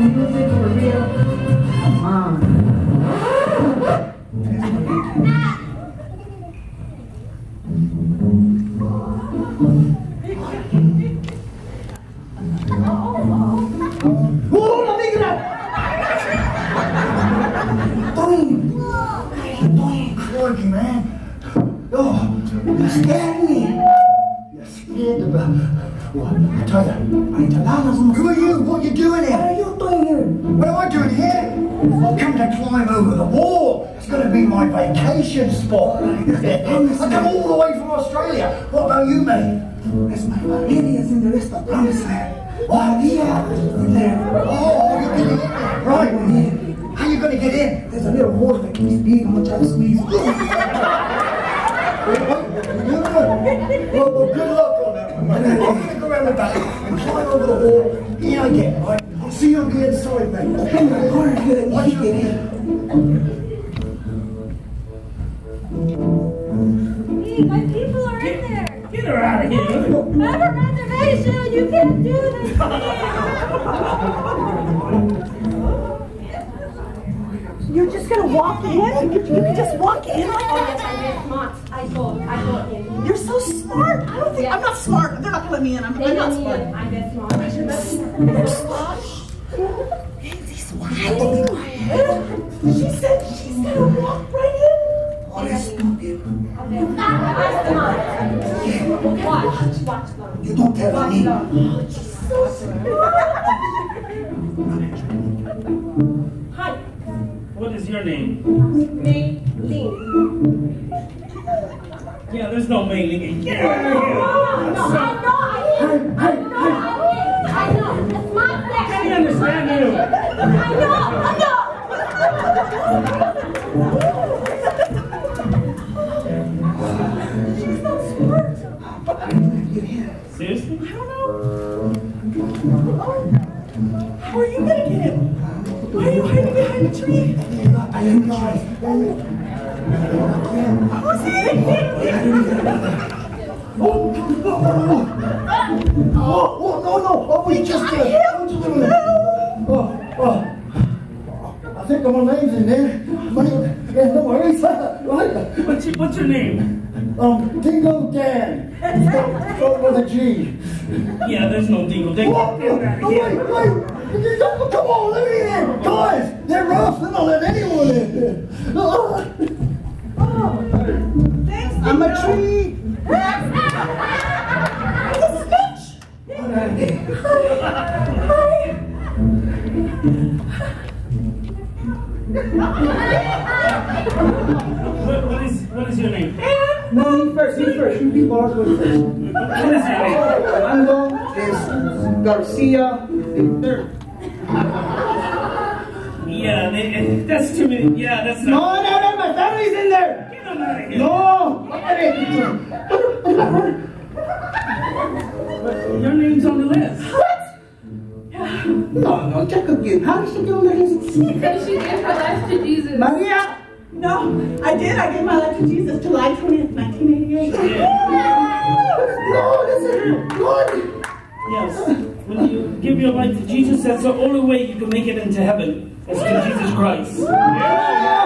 about music for real? Come on. Boom! Boom! negra! Man. Oh, you scared me. The... What? I tell you, I ain't allowed Who are you? What are you doing here? What are you doing here? What am I doing here? I've come to climb over the wall. It's going to be my vacation spot. I come all the way from Australia. What about you, mate? That's my family is in the rest of promised land. Oh, yeah, in there. Oh, you're getting in there. Right. How you going to get in? There's a little hole that keeps big. I'm going to try to squeeze. climb over the I get, right? I'll see you on the inside, mate. Come on, hard to get Watch you get in. Hey, my people are in there. Get her out of here. I have a reservation. You can't do this. You're just gonna walk in? You, you can just walk in like Oh, yes, that? I'm very smart. I go, I go in. You're so smart. I don't think I'm not smart. They're not gonna let me in. I'm, I'm not smart. need- I'm smart. You're smart. She's quiet. She said she's gonna walk right in. Oh, that's stupid. I'm smart. Watch, watch them. You don't tell Watch me. them. Hi, What is your name? Mei Ling. Yeah, there's no Mei Ling. Get her out of here. No, I know, I am. I know, I am. I know. It's my I can't understand you. I know, I know. She's not smart. Seriously? I don't know. How are you gonna Oh, oh, no, no. Oh, we just. Oh, oh. I think my name's in there. Yeah, no worries. What's your, name? Um, Dingo Dan. Start with a G. Yeah, there's no? Get No, of wait, wait. Don't- Come on, let me in. Guys, they're rough. They don't let anyone in. Oh. Thanks, I'm a tree. This is Mitch. Get out of here. What, is what is your name? No, first. You first. You people are good first. What is your name? Fernando is Garcia the third. Yeah, they, eh, that's too many. Yeah, that's No, not. no, no, my family's in there. Get them out of here. No. Your name's on the list. What? No, no, check again. How did she get on the list? Because she gave her life to Jesus. Maria. No, I did. I gave my life to Jesus July 20th, 1988. No, this is good. Yes. When you give your life to Jesus, that's the only way you can make it into heaven. Is through Jesus Christ.